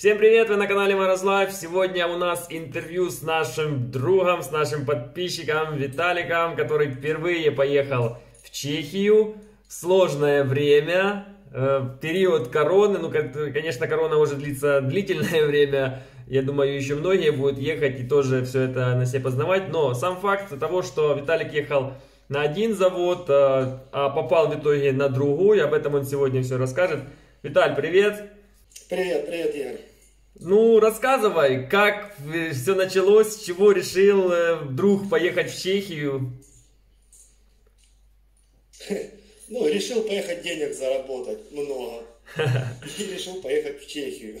Всем привет, вы на канале Мороз Life. Сегодня у нас интервью с нашим другом, с нашим подписчиком Виталиком, который впервые поехал в Чехию. Сложное время, э, период короны, ну, конечно, корона уже длится длительное время, я думаю, еще многие будут ехать и тоже все это на себе познавать, но сам факт того, что Виталик ехал на один завод, э, а попал в итоге на другой, об этом он сегодня все расскажет. Виталь, привет! Привет, привет, Игорь. Ну, рассказывай, как все началось, с чего решил э, вдруг поехать в Чехию? Ну, решил поехать денег заработать много. И решил поехать в Чехию.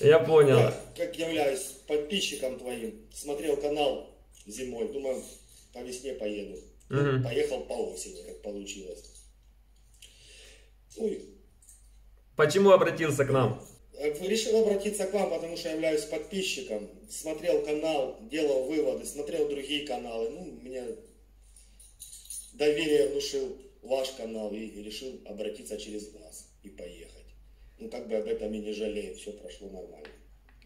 Я понял. Я, как являюсь подписчиком твоим, смотрел канал зимой, думаю, по весне поеду. Угу. Поехал по осени, как получилось. Ну, Почему обратился к нам? Э, решил обратиться к вам, потому что являюсь подписчиком. Смотрел канал, делал выводы, смотрел другие каналы. Ну, мне доверие внушил ваш канал и решил обратиться через вас и поехать. Ну, как бы об этом и не жалею, все прошло нормально.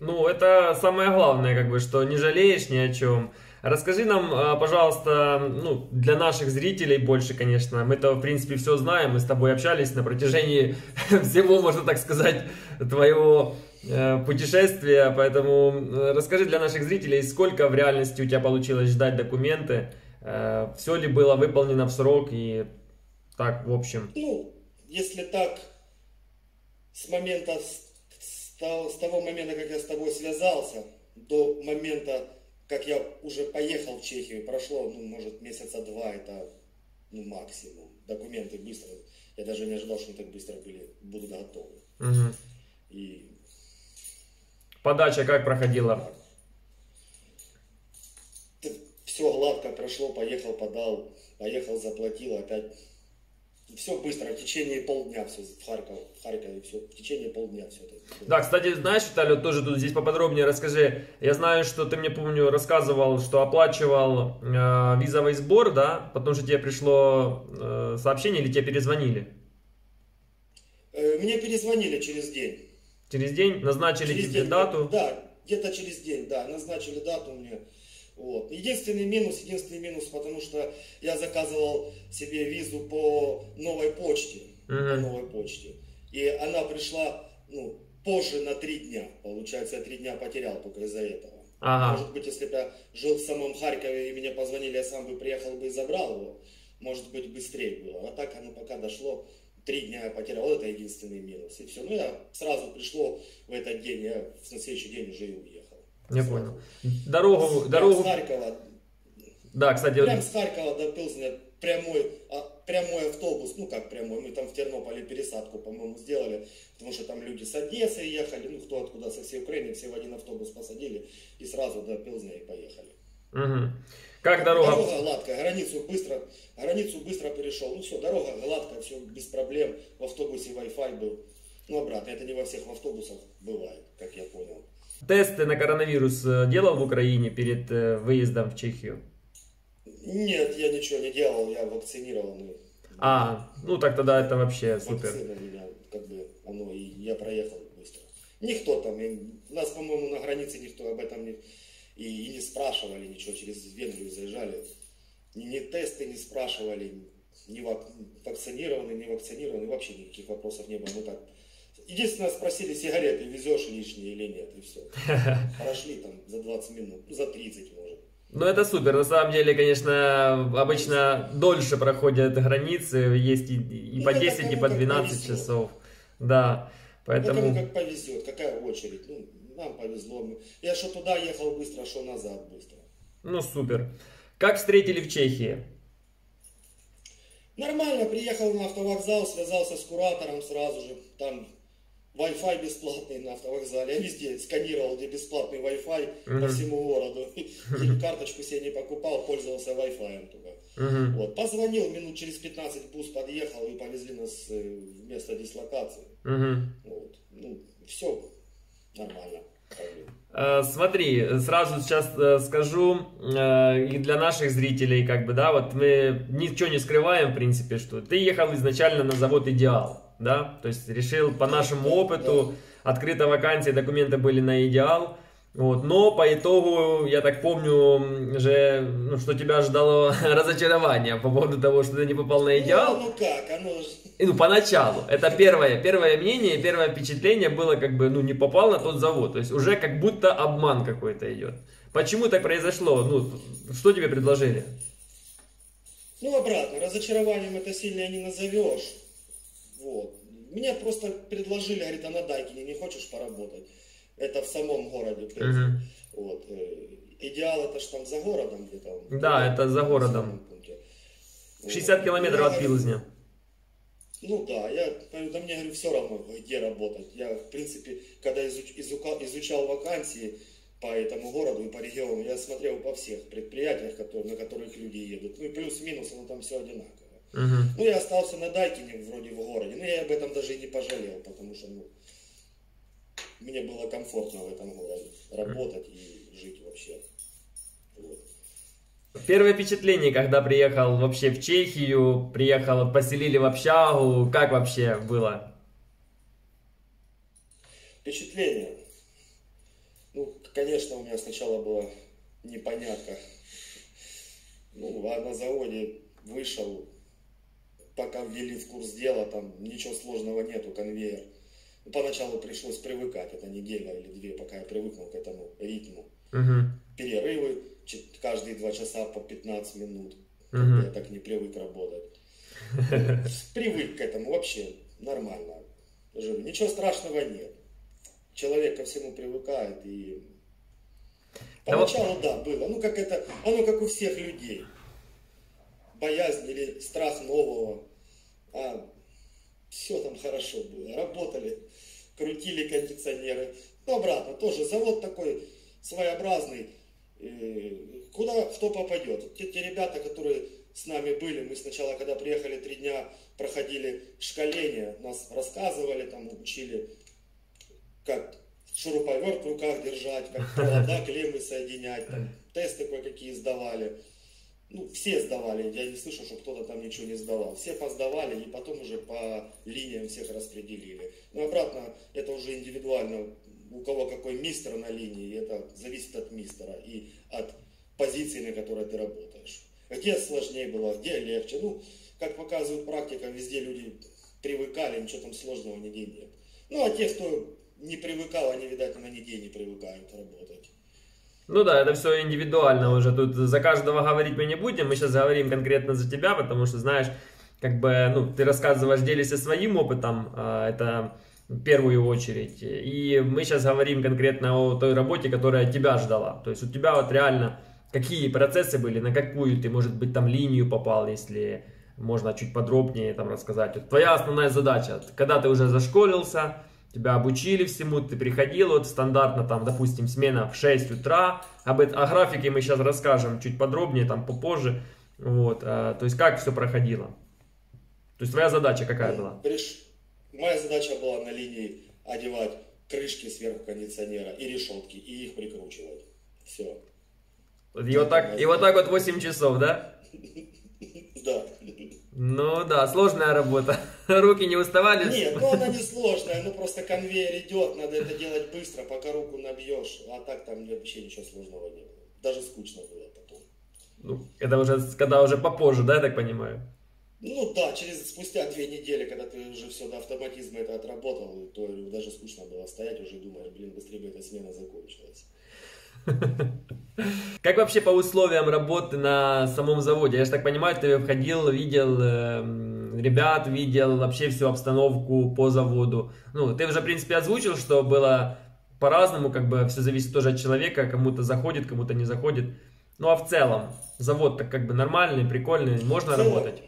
Ну, это самое главное, как бы, что не жалеешь ни о чем. Расскажи нам, а, пожалуйста, ну, для наших зрителей больше, конечно, мы-то, в принципе, все знаем, мы с тобой общались на протяжении всего, можно так сказать, твоего э, путешествия, поэтому э, расскажи для наших зрителей, сколько в реальности у тебя получилось ждать документы, э, все ли было выполнено в срок? И так, в общем. Ну, если так, с момента, с, с того момента, как я с тобой связался, до момента как я уже поехал в Чехию, прошло, ну, может, месяца два, это, ну, максимум. Документы быстро, я даже не ожидал, что они так быстро были, будут готовы. Угу. И... Подача как проходила? Все гладко прошло, поехал, подал, поехал, заплатил, опять все быстро, в течение полдня все в Харьков, в Харькове все, в течение полдня все это. Да, кстати, знаешь, Виталий, тоже тут здесь поподробнее расскажи. Я знаю, что ты мне, помню, рассказывал, что оплачивал э, визовый сбор, да, потому что тебе пришло э, сообщение или тебе перезвонили? Э, мне перезвонили через день. Через день? Назначили через тебе день, дату? Да, где-то через день, да, назначили дату мне. Вот. Единственный минус, единственный минус, потому что я заказывал себе визу по новой почте, uh-huh. по новой почте, и она пришла, ну, позже на три дня. Получается, я три дня потерял только из-за этого. Ага. Может быть, если бы я жил в самом Харькове и мне позвонили, я сам бы приехал бы и забрал его, может быть, быстрее было. А так оно пока дошло, три дня я потерял, вот это единственный минус. И все. Ну, я сразу пришло в этот день, я на следующий день уже и уехал. Я понял. Дорогу, с, дорогу... С Харькова. Да, кстати... Прям с Харькова до Пилсня прямой, а, прямой автобус, ну как прямой, мы там в Тернополе пересадку, по-моему, сделали, потому что там люди с Одессы ехали, ну кто откуда, со всей Украины, все в один автобус посадили и сразу до Пилзня и поехали. Угу. Как дорога? Дорога гладкая, границу быстро, границу быстро перешел. Ну все, дорога гладкая, все без проблем. В автобусе Wi-Fi был. Ну обратно, это не во всех автобусах бывает, как я понял. Тесты на коронавирус э, делал в Украине перед э, выездом в Чехию? Нет, я ничего не делал, я вакцинированный. А, ну так тогда это вообще супер. Вакцина меня, как бы, оно, и я проехал быстро. Никто там, нас, по-моему, на границе никто об этом не, и, и не спрашивали ничего, через Венгрию заезжали. Ни, ни тесты не спрашивали, ни вак, вакцинированный, не вакцинированный, вообще никаких вопросов не было. Мы так Единственное, спросили, сигареты везешь лишние или нет, и все. Прошли там за 20 минут, за 30 может. Ну это супер, на самом деле, конечно, обычно дольше проходят границы, есть и, и ну, по 10, и по 12 часов. Да, поэтому... Ну, как повезет, какая очередь, ну, нам повезло. Я что туда ехал быстро, что назад быстро. Ну супер. Как встретили в Чехии? Нормально, приехал на автовокзал, связался с куратором сразу же, там Wi-Fi бесплатный на автовокзале. Я везде сканировал, где бесплатный Wi-Fi uh-huh. по всему городу. Карточку себе не покупал, пользовался Wi-Fi туда. Uh-huh. Вот. Позвонил, минут через 15 бус подъехал и повезли нас э, в место дислокации. Uh-huh. Вот. Ну, все нормально. Э, смотри, сразу сейчас э, скажу и для наших зрителей, как бы, да, вот мы ничего не скрываем, в принципе, что ты ехал изначально на завод «Идеал». Да? То есть решил по нашему опыту, открыта вакансия, документы были на идеал. Вот. Но по итогу, я так помню, же, ну, что тебя ждало разочарование по поводу того, что ты не попал на идеал. Ну, ну как, оно же... Ну, поначалу. Это первое, первое мнение, первое впечатление было, как бы, ну, не попал на тот завод. То есть уже как будто обман какой-то идет. Почему так произошло? Ну, что тебе предложили? Ну, обратно, разочарованием это сильно не назовешь. Вот. Мне просто предложили, говорит, а на Дайкине не хочешь поработать? Это в самом городе. Uh-huh. Вот. Э, идеал это ж там за городом где-то. Да, это за городом. 60 километров от Пилзня. Ну да, я, да мне говорю, все равно, где работать. Я, в принципе, когда изуч, изучал, изучал вакансии по этому городу и по региону, я смотрел по всех предприятиях, которые, на которых люди едут. Ну и плюс-минус, ну там все одинаково. Uh-huh. Ну я остался на Дайкине вроде в городе, но я об этом даже и не пожалел, потому что, ну, мне было комфортно в этом городе работать и жить вообще. Вот. Первое впечатление, когда приехал вообще в Чехию, приехал, поселили в общагу, как вообще было? Впечатление. Ну, конечно, у меня сначала было непонятно. Ну, а на заводе вышел, пока ввели в курс дела, там ничего сложного нету, конвейер. Ну, поначалу пришлось привыкать, это неделя или две, пока я привыкнул к этому ритму. Угу. Перерывы каждые два часа по 15 минут. Угу. Я так не привык работать. Привык к этому вообще нормально. Ничего страшного нет. Человек ко всему привыкает и Поначалу, да, было. Ну, как это, оно как у всех людей. Боязнь или страх нового. А все там хорошо было. Работали, крутили кондиционеры. Ну, обратно, тоже завод такой своеобразный. Куда кто попадет. Те, те ребята, которые с нами были, мы сначала, когда приехали, три дня проходили шкаление, нас рассказывали, там учили, как шуруповерт в руках держать, как провода, клеммы соединять, там, тесты кое-какие сдавали ну, все сдавали, я не слышал, что кто-то там ничего не сдавал. Все поздавали и потом уже по линиям всех распределили. Но обратно, это уже индивидуально, у кого какой мистер на линии, это зависит от мистера и от позиции, на которой ты работаешь. Где сложнее было, где легче. Ну, как показывает практика, везде люди привыкали, ничего там сложного нигде нет. Ну, а те, кто не привыкал, они, видать, на нигде не привыкают работать. Ну да, это все индивидуально уже. Тут за каждого говорить мы не будем. Мы сейчас говорим конкретно за тебя, потому что, знаешь, как бы, ну, ты рассказываешь, делишься своим опытом, а, это в первую очередь. И мы сейчас говорим конкретно о той работе, которая тебя ждала. То есть у тебя вот реально какие процессы были, на какую ты, может быть, там линию попал, если можно чуть подробнее там рассказать. Вот твоя основная задача, когда ты уже зашколился, тебя обучили всему, ты приходил, вот стандартно там, допустим, смена в 6 утра, об этом, о графике мы сейчас расскажем чуть подробнее, там попозже, вот, а, то есть как все проходило. То есть твоя задача какая была? Приш... Моя задача была на линии одевать крышки сверху кондиционера и решетки, и их прикручивать. Все. И вот так, и вот так вот 8 часов, да? Да. Ну да, сложная работа. Руки не уставали? Нет, ну она не сложная, ну просто конвейер идет, надо это делать быстро, пока руку набьешь, а так там вообще ничего сложного не было. Даже скучно было потом. Ну, это уже, когда уже попозже, да, я так понимаю? Ну да, через спустя две недели, когда ты уже все до автоматизма это отработал, то даже скучно было стоять, уже думаешь, блин, быстрее бы эта смена закончилась. Как вообще по условиям работы на самом заводе? Я же так понимаю, ты входил, видел э, ребят, видел вообще всю обстановку по заводу. Ну, ты уже, в принципе, озвучил, что было по-разному, как бы все зависит тоже от человека, кому-то заходит, кому-то не заходит. Ну, а в целом, завод так как бы нормальный, прикольный, можно целом, работать?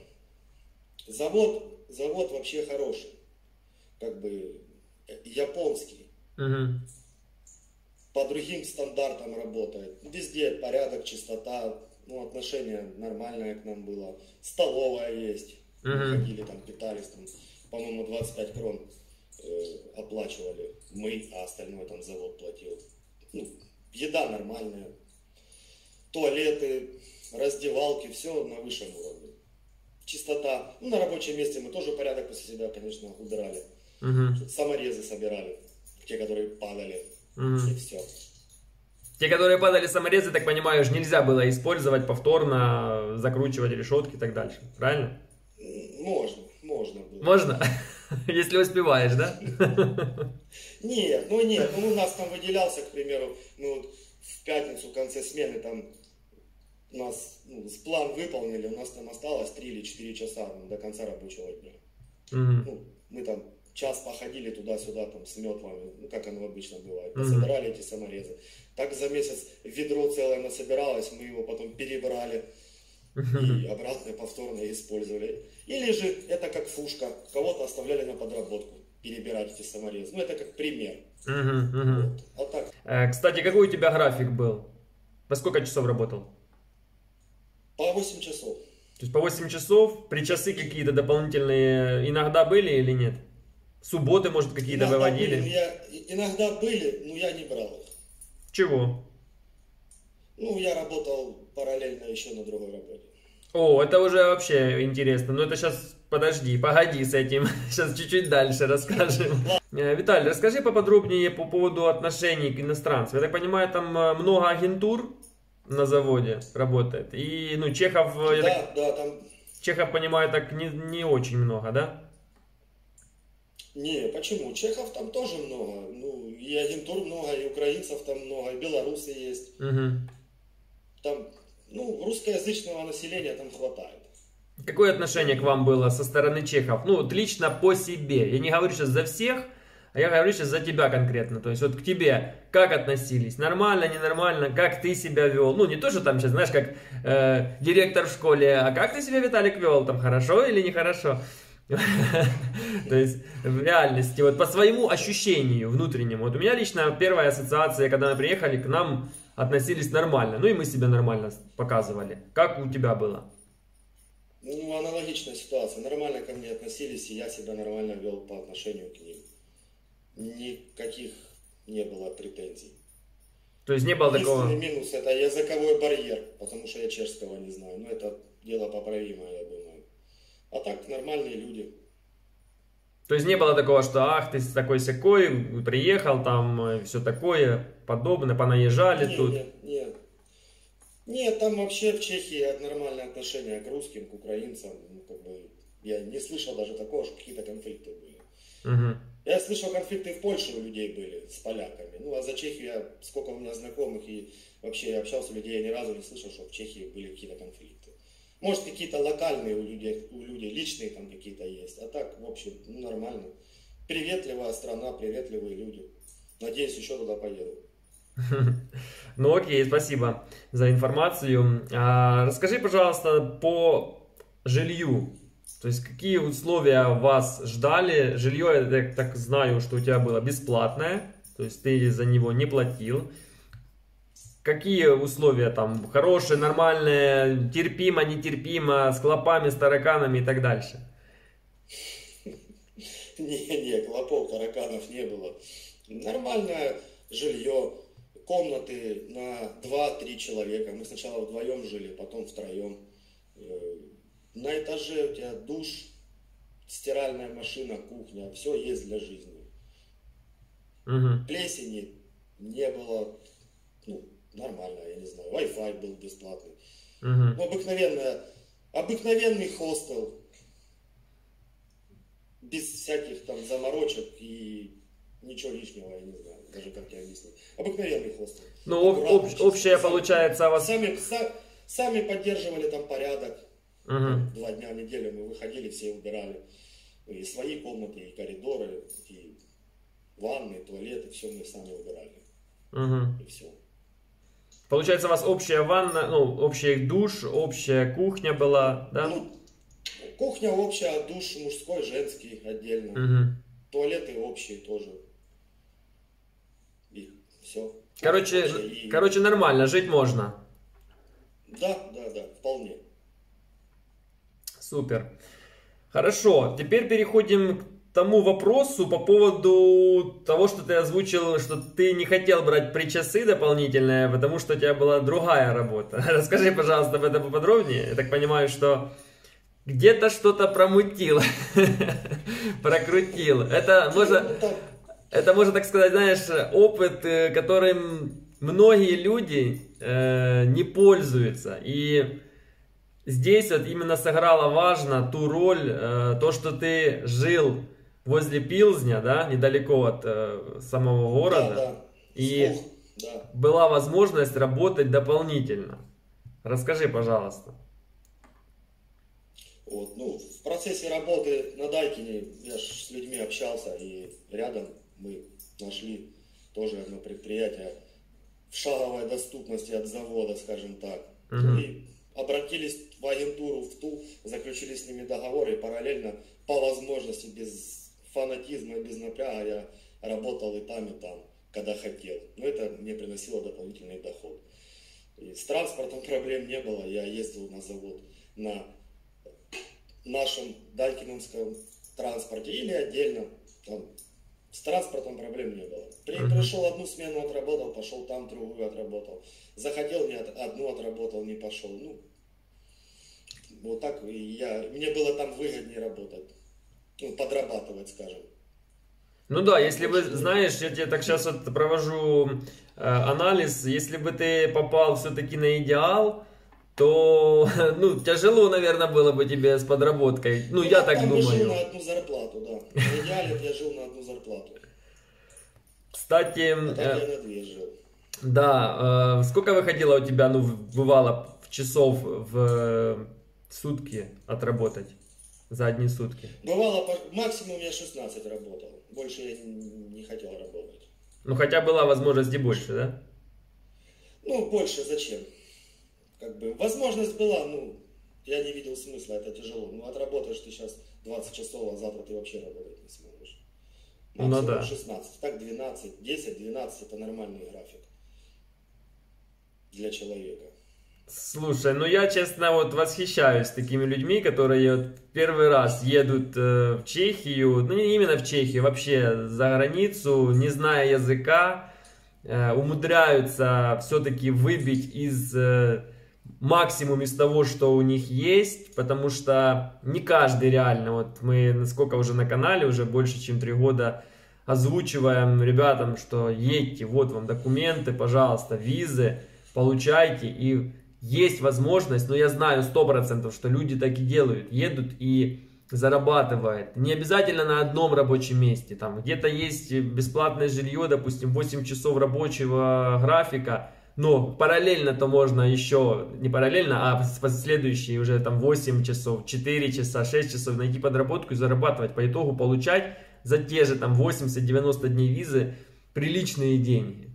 Завод, завод вообще хороший, как бы э, японский. Угу по другим стандартам работает. Везде порядок, чистота, ну, отношение нормальное к нам было. Столовая есть. Uh-huh. Мы ходили там, питались там, по-моему, 25 крон э, оплачивали мы, а остальное там завод платил. Ну, еда нормальная. Туалеты, раздевалки, все на высшем уровне. чистота. Ну, на рабочем месте мы тоже порядок после себя, конечно, убирали. Угу. Саморезы собирали, те, которые падали. Угу. И все. Те, которые падали саморезы, так понимаешь, нельзя было использовать повторно, закручивать решетки и так дальше. Правильно? Можно, можно было. Можно? Если успеваешь, да? Нет, ну нет, ну у нас там выделялся, к примеру, мы вот в пятницу в конце смены там у нас ну, план выполнили, у нас там осталось 3 или 4 часа ну, до конца рабочего дня. Угу. Ну, мы там час походили туда-сюда там с метлами, ну как оно обычно бывает, пособирали эти саморезы. Так за месяц ведро целое насобиралось, мы его потом перебрали и обратно повторно использовали. Или же это как фушка, кого-то оставляли на подработку перебирать эти саморезы. Ну это как пример. Вот. А так. Э, кстати, какой у тебя график был? По сколько часов работал? По 8 часов. То есть по 8 часов, при часы какие-то дополнительные иногда были или нет? Субботы, может, какие-то выводили? Были, я, иногда были, но я не брал их. Чего? Ну, я работал параллельно еще на другой работе. О, это уже вообще интересно. Ну, это сейчас, подожди, погоди с этим. Сейчас чуть-чуть дальше расскажем. Э, Виталий, расскажи поподробнее по поводу отношений к иностранцам. Я так понимаю, там э, много агентур на заводе работает. И, ну, Чехов... Да, так... да, там... Чехов, понимаю, так не, не очень много, да? Не, почему? Чехов там тоже много. Ну, и агентур много, и украинцев там много, и белорусы есть. Угу. Там, ну, русскоязычного населения там хватает. Какое отношение к вам было со стороны чехов? Ну, вот лично по себе. Я не говорю сейчас за всех, а я говорю сейчас за тебя конкретно. То есть вот к тебе как относились? Нормально, ненормально? Как ты себя вел? Ну, не то, что там сейчас, знаешь, как э, директор в школе, а как ты себя, Виталик, вел? Там хорошо или нехорошо? То есть в реальности, вот по своему ощущению внутреннему. Вот у меня лично первая ассоциация, когда мы приехали, к нам относились нормально. Ну и мы себя нормально показывали. Как у тебя было? Ну, аналогичная ситуация. Нормально ко мне относились, и я себя нормально вел по отношению к ним. Никаких не было претензий. То есть не было такого... минус это языковой барьер, потому что я чешского не знаю. Но это дело поправимое, я думаю. А так нормальные люди. То есть не было такого, что ах, ты такой секой, приехал там, э, все такое, подобное, понаезжали нет, тут? Нет, нет. Нет, там вообще в Чехии нормальное отношение к русским, к украинцам. Ну, как бы, я не слышал даже такого, что какие-то конфликты были. Угу. Я слышал, конфликты в Польше у людей были с поляками. Ну, а за Чехию я, сколько у меня знакомых и вообще я общался с людей, я ни разу не слышал, что в Чехии были какие-то конфликты. Может, какие-то локальные у людей, у людей личные там какие-то есть. А так, в общем, ну, нормально. Приветливая страна, приветливые люди. Надеюсь, еще туда поеду. Ну окей, спасибо за информацию. А, расскажи, пожалуйста, по жилью. То есть какие условия вас ждали? Жилье, я так знаю, что у тебя было бесплатное, то есть ты за него не платил. Какие условия там? Хорошие, нормальные, терпимо, нетерпимо, с клопами, с тараканами и так дальше? Не-не, клопов, тараканов не было. Нормальное жилье, комнаты на 2-3 человека. Мы сначала вдвоем жили, потом втроем. Э, на этаже у тебя душ, стиральная машина, кухня, все есть для жизни. Угу. Плесени не было, ну, нормально, я не знаю, Wi-Fi был бесплатный. Угу. Ну, обыкновенная, обыкновенный хостел, без всяких там заморочек и ничего лишнего, я не знаю, даже как тебе объяснить. Обыкновенный хостел. Ну, об, общая сами, получается у вас... Сами, са, сами поддерживали там порядок. Угу. Два дня в неделю мы выходили, все убирали. И свои комнаты, и коридоры, и ванны, туалеты, все мы сами убирали. Угу. И все. Получается, у вас общая ванна, ну, общий душ, общая кухня была, да? Ну, кухня общая, душ мужской, женский отдельно. Угу. Туалеты общие тоже. И все. Короче, и... короче, нормально, жить можно. Да, да, да, вполне. Супер. Хорошо, теперь переходим к тому вопросу по поводу того, что ты озвучил, что ты не хотел брать причасы дополнительные, потому что у тебя была другая работа. Расскажи, пожалуйста, об этом поподробнее. Я так понимаю, что где-то что-то промутил, прокрутил. Это можно, это можно так сказать, знаешь, опыт, э, которым многие люди э, не пользуются. И здесь вот именно сыграло важно ту роль, э, то, что ты жил возле Пилзня, да, недалеко от э, самого города. Да, да. И Слух, да. была возможность работать дополнительно. Расскажи, пожалуйста. Вот, ну, в процессе работы на Дайкине я с людьми общался, и рядом мы нашли тоже одно предприятие в шаговой доступности от завода, скажем так. Угу. И обратились в агентуру, в ту, заключили с ними договор, и параллельно, по возможности, без фанатизма и без напряга, я работал и там, и там, когда хотел. Но это мне приносило дополнительный доход. И с транспортом проблем не было, я ездил на завод на нашем Далькиновском транспорте или отдельно. Там, с транспортом проблем не было. При, пришел одну смену отработал, пошел там другую отработал. Захотел, не от, одну отработал, не пошел. Ну, вот так я, мне было там выгоднее работать. Ну, подрабатывать, скажем. Ну да, если бы, знаешь, я тебе так сейчас вот провожу э, анализ, если бы ты попал все-таки на идеал, то, ну, тяжело, наверное, было бы тебе с подработкой. Ну, я, я так думаю. Я жил на одну зарплату, да. В идеале я жил на одну зарплату. Кстати, э, да, э, сколько выходило у тебя, ну, бывало, часов в сутки отработать? За одни сутки? Бывало, максимум я 16 работал. Больше я не хотел работать. Ну, хотя была возможность и больше, да? Ну, больше зачем? как бы, возможность была, ну, я не видел смысла, это тяжело. Ну, отработаешь ты сейчас 20 часов, а завтра ты вообще работать не сможешь. Ну, Максимум ну, да. 16, так 12, 10, 12 это нормальный график для человека. Слушай, ну я, честно, вот восхищаюсь такими людьми, которые вот первый раз едут э, в Чехию, ну не именно в Чехию, вообще за границу, не зная языка, э, умудряются все-таки выбить из э, максимум из того, что у них есть, потому что не каждый реально, вот мы насколько уже на канале, уже больше чем три года озвучиваем ребятам, что едьте, вот вам документы, пожалуйста, визы, получайте, и есть возможность, но я знаю сто процентов, что люди так и делают, едут и зарабатывают. Не обязательно на одном рабочем месте, там где-то есть бесплатное жилье, допустим, 8 часов рабочего графика, но параллельно-то можно еще, не параллельно, а последующие уже там 8 часов, 4 часа, 6 часов найти подработку и зарабатывать. По итогу получать за те же там 80-90 дней визы приличные деньги.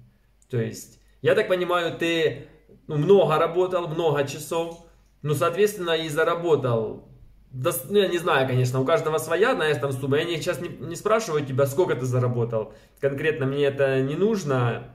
То есть, я так понимаю, ты ну, много работал, много часов, ну, соответственно, и заработал. Да, ну, я не знаю, конечно, у каждого своя, знаешь, там сумма. Я не, сейчас не, не спрашиваю тебя, сколько ты заработал. Конкретно мне это не нужно.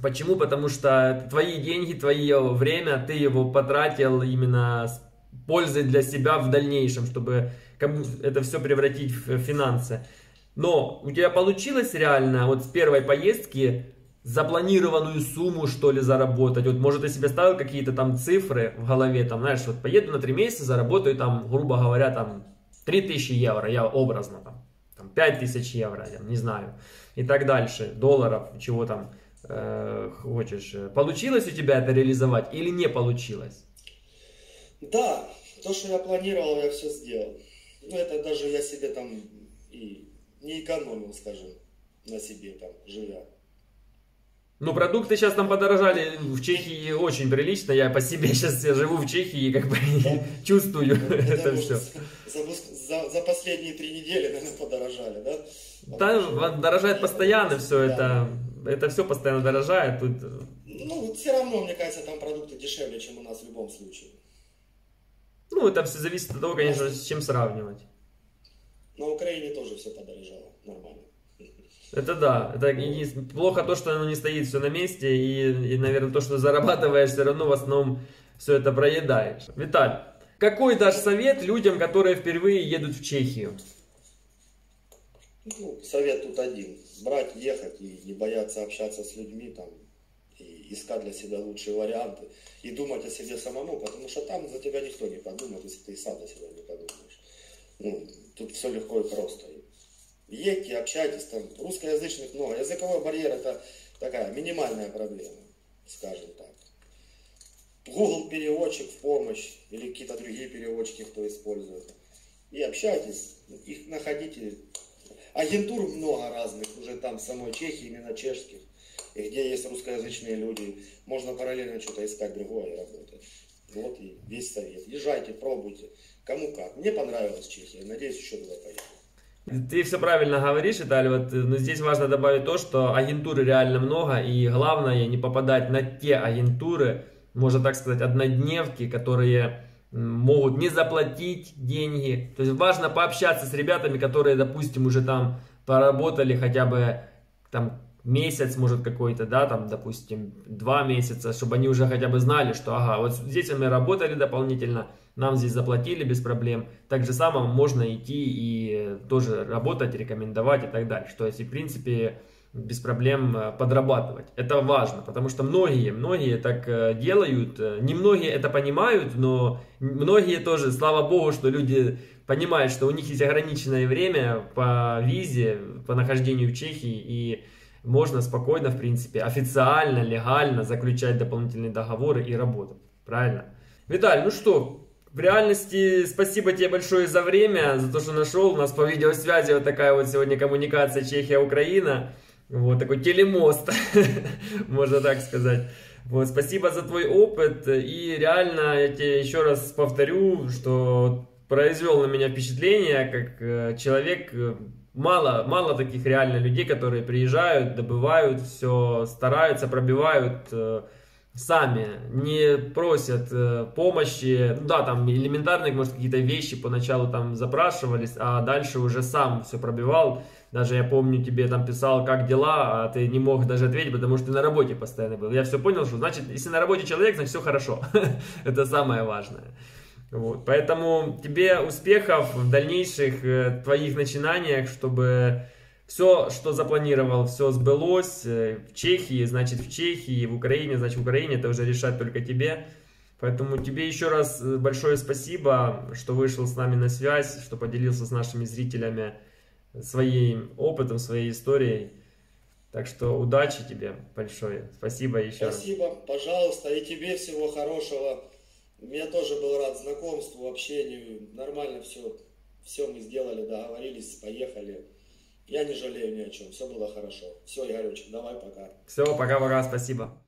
Почему? Потому что твои деньги, твое время, ты его потратил именно с пользой для себя в дальнейшем, чтобы это все превратить в финансы. Но у тебя получилось реально вот с первой поездки запланированную сумму, что ли, заработать. Вот, может, ты себе ставил какие-то там цифры в голове, там, знаешь, вот поеду на три месяца, заработаю там, грубо говоря, там, 3000 евро, я образно там, там 5000 евро, я не знаю, и так дальше, долларов, чего там э, хочешь. Получилось у тебя это реализовать или не получилось? Да, то, что я планировал, я все сделал. Ну, это даже я себе там и не экономил, скажем, на себе там, живя. Ну, продукты сейчас там подорожали в Чехии очень прилично. Я по себе сейчас я живу в Чехии и как бы да. чувствую это, это все. За, за, последние три недели, наверное, подорожали, да? Да, дорожает постоянно все да. это это все постоянно дорожает. Тут... Ну, все равно, мне кажется, там продукты дешевле, чем у нас в любом случае. Ну, это все зависит от того, конечно, с чем сравнивать. На Украине тоже все подорожало нормально. Это да. Это плохо то, что оно не стоит все на месте, и, и, наверное, то, что зарабатываешь, все равно в основном все это проедаешь. Виталь, какой дашь совет людям, которые впервые едут в Чехию? Ну, совет тут один. Брать, ехать и не бояться общаться с людьми там. и искать для себя лучшие варианты, и думать о себе самому, потому что там за тебя никто не подумает, если ты сам за себя не подумаешь. Ну, тут все легко и просто. Едьте, общайтесь, там русскоязычных много. Языковой барьер это такая минимальная проблема, скажем так. Google переводчик в помощь или какие-то другие переводчики, кто использует. И общайтесь, их находите. Агентур много разных, уже там в самой Чехии, именно чешских. И где есть русскоязычные люди, можно параллельно что-то искать другое и работать. Вот и весь совет. Езжайте, пробуйте. Кому как. Мне понравилась Чехия, надеюсь, еще туда поеду. Ты все правильно говоришь, Виталий, вот, но здесь важно добавить то, что агентуры реально много, и главное не попадать на те агентуры, можно так сказать, однодневки, которые могут не заплатить деньги. То есть важно пообщаться с ребятами, которые, допустим, уже там поработали хотя бы там месяц, может, какой-то, да, там, допустим, два месяца, чтобы они уже хотя бы знали, что, ага, вот здесь мы работали дополнительно, нам здесь заплатили без проблем. Так же самое можно идти и тоже работать, рекомендовать и так далее. Что есть, в принципе, без проблем э, подрабатывать. Это важно, потому что многие, многие так э, делают. Не многие это понимают, но многие тоже, слава богу, что люди понимают, что у них есть ограниченное время по визе, по нахождению в Чехии, и можно спокойно, в принципе, официально, легально заключать дополнительные договоры и работать. Правильно? Виталий, ну что, в реальности спасибо тебе большое за время, за то, что нашел. У нас по видеосвязи вот такая вот сегодня коммуникация Чехия-Украина. Вот такой телемост, можно так сказать. Вот, спасибо за твой опыт. И реально, я тебе еще раз повторю, что произвел на меня впечатление, как э, человек, э, мало, мало таких реально людей, которые приезжают, добывают все, стараются, пробивают э, сами, не просят помощи. Ну да, там элементарные, может, какие-то вещи поначалу там запрашивались, а дальше уже сам все пробивал. Даже я помню, тебе там писал, как дела, а ты не мог даже ответить, потому что ты на работе постоянно был. Я все понял, что значит, если на работе человек, значит все хорошо. Это самое важное. Вот. Поэтому тебе успехов в дальнейших э, твоих начинаниях, чтобы все, что запланировал, все сбылось. Э, в Чехии, значит в Чехии, в Украине, значит в Украине, это уже решать только тебе. Поэтому тебе еще раз э, большое спасибо, что вышел с нами на связь, что поделился с нашими зрителями своим опытом, своей историей. Так что удачи тебе большое. Спасибо еще Спасибо, раз. пожалуйста, и тебе всего хорошего. Я тоже был рад знакомству, общению. Нормально все. Все мы сделали, договорились, поехали. Я не жалею ни о чем. Все было хорошо. Все, Игоречек, давай пока. Все, пока-пока, спасибо.